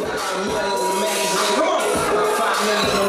Come on.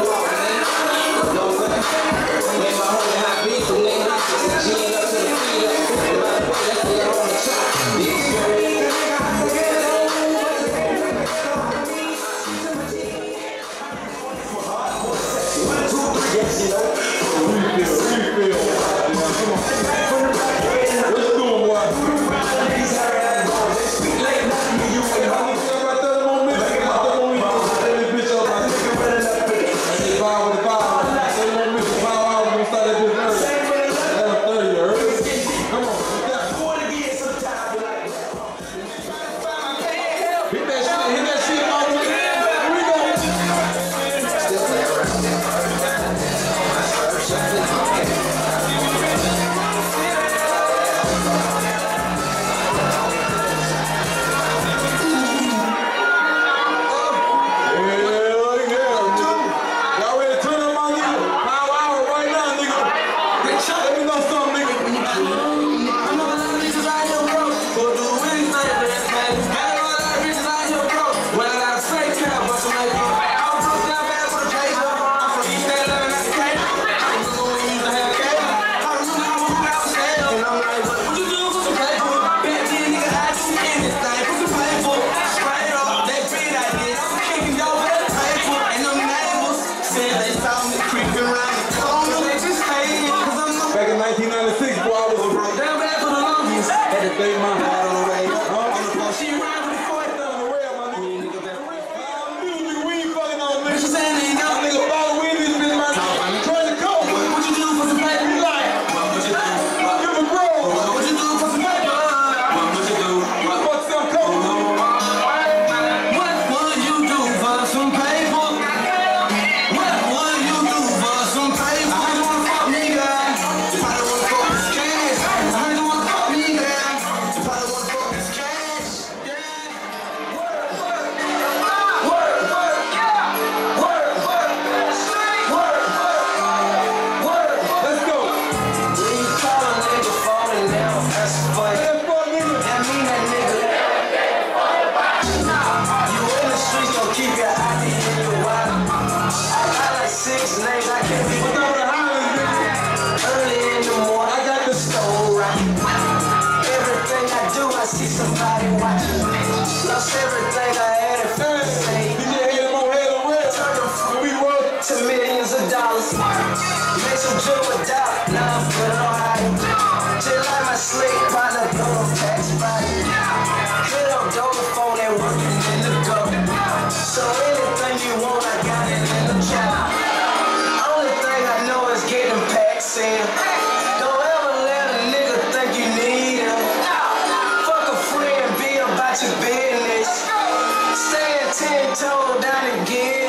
Toes down and